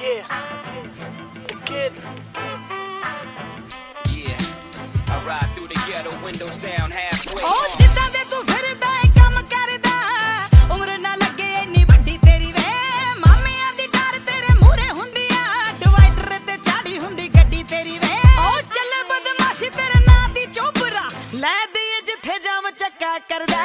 Yeah, the kid. Yeah, I ride through the ghetto, windows down halfway. ਓ ਜਿੱਦਾਂ ਦੇ ਤੂੰ ਫਿਰਦਾ ਏ ਕੰਮ ਕਰਦਾ ਉਮਰ ਨਾ ਲੱਗੇ ਇੰਨੀ ਵੱਡੀ ਤੇਰੀ ਵੇ ਮਾਮਿਆਂ ਦੀ ਡਰ ਤੇਰੇ ਮੂਹਰੇ ਹੁੰਦੀ ਆ ਡਿਵਾਈਡਰ ਤੇ ਚਾੜੀ ਹੁੰਦੀ ਗੱਡੀ ਤੇਰੀ ਵੇ ਓ ਚੱਲੇ ਬਦਮਾਸ਼ੀ ਤੇਰੇ ਨਾਂ ਦੀ ਚੋਬਰਾ ਲੈ ਦੇ ਜਿੱਥੇ ਜਾਮ ਚੱਕਾ ਕਰਦਾ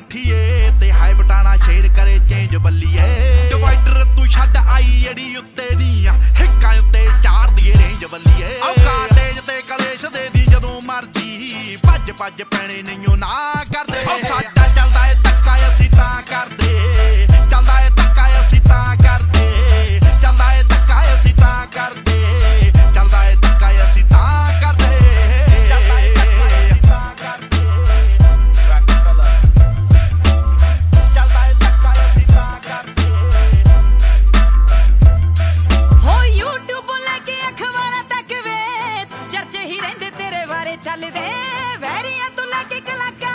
ਮਿੱਠੀਏ ਤੇ ਹਾਈ ਬਟਾਣਾ ਸ਼ੇਰ ਕਰੇ ਚੇਂਜ ਬੱਲੀਏ। ਡਿਵਾਈਡਰ ਤੂੰ ਛੱਡ ਆਈ ਜਿਹੜੀ ਉੱਤੇ ਨਹੀਂ ਆ ਹਿੱਕਾਂ ਉੱਤੇ ਚਾਰ ਦੀਏ ਰੇਂਜ ਬੱਲੀਏ। ਆਓ ਕਾਟੇਜ ਤੇ ਕਲੇਸ਼ ਦੇ ਦੀ ਜਦੋਂ ਮਰਜ਼ੀ ਭੱਜ ਭੱਜ ਪੈਣੇ ਨਹੀਂਓ ਨਾ ਕਰਦੇ। ਆਓ ਸਾਡਾ ਚੱਲਦਾ ਏ ਧੱਕਾ ਅਸੀਂ ਤਾਂ ਕਰਦੇ। ਚੱਲਦਾ ਏ ਧੱਕਾ ਅਸੀਂ ਤਾਂ ਚੱਲਦੇ ਵੈਰੀਆਂ ਤੋਂ ਲੈ ਕੇ ਕਲਾਕਾਰਾਂ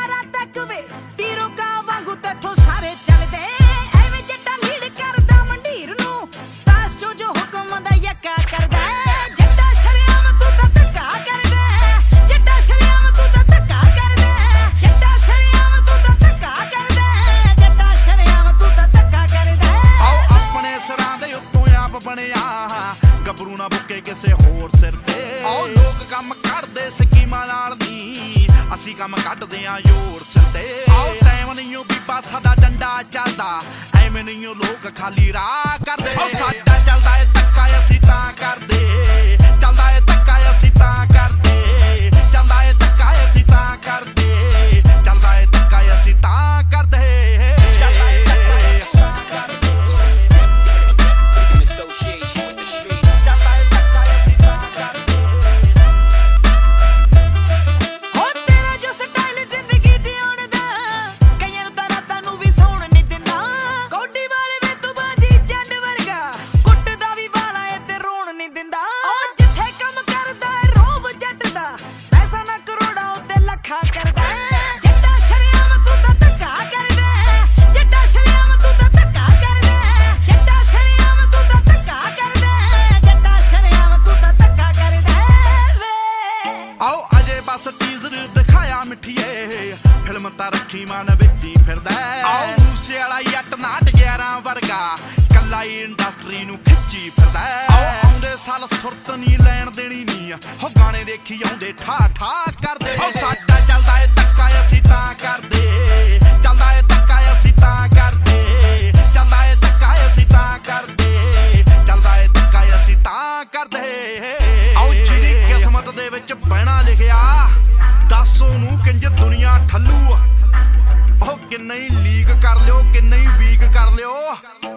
ਅਸੀਂ ਕੰਮ ਕੱਢਦੇ ਆਂ ਯੋਰ ਸਿਰ ਤੇ ਆਓ ਟਾਈਮ ਨਹੀਂ ਓ ਬੀਬਾ ਸਾਡਾ ਡੰਡਾ ਚੱਲਦਾ। ਐਵੇਂ ਨਹੀਂ ਓ ਲੋਕ ਖਾਲੀ ਰਾਹ ਕਰਦੇ। ਆਓ ਸਾਡਾ ਚੱਲਦਾ ਏ, ਧੱਕਾ ਅਸੀਂ ਤਾਂ ਕਰਦੇ। ਤਾਂ ਰੱਖੀ ਮਨ ਵਿੱਚ ਹੀ ਫਿਰਦਾ ਹੈ। ਆਓ ਮੂਸੇ ਵਾਲਾ ਜੱਟ ਨਾਟ 11 ਵਰਗਾ ਕੱਲਾ ਹੀ ਇੰਡਸਟਰੀ ਨੂੰ ਖਿੱਚੀ ਫਿਰਦਾ ਹੈ। ਆਓ ਆਉਂਦੇ ਸਾਲ ਸੁਰਤ ਨਹੀਂ ਲੈਣ ਦੇਣੀ ਨਹੀਂ ਹੋ ਗਾਣੇ ਦੇਖੀ ਆਉਂਦੇ ਠਾ ਠਾ ਕਰਦੇ ਆਓ ਸਾਡਾ ਕਿੰਨੇ ਹੀ ਲੀਕ ਕਰ ਲਿਓ ਕਿੰਨੇ ਹੀ ਵੀਕ ਕਰ ਲਿਓ।